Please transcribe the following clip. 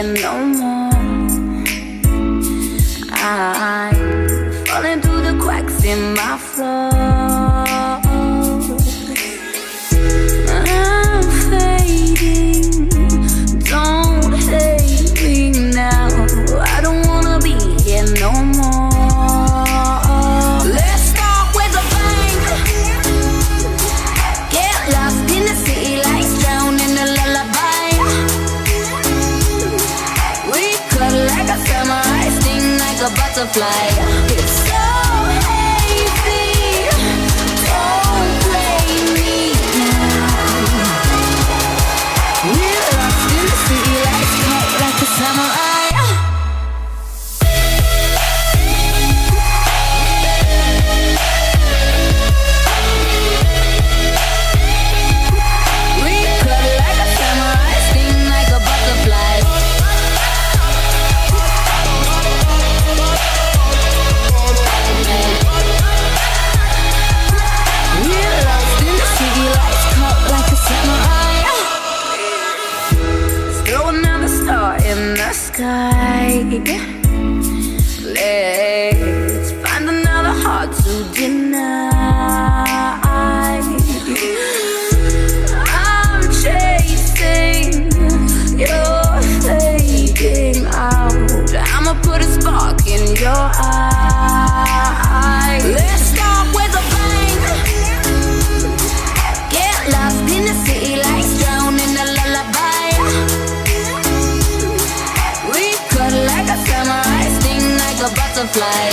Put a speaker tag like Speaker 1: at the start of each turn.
Speaker 1: no more. I'm falling through the cracks in my floor. butterfly. It's finding another heart to deny. butterfly.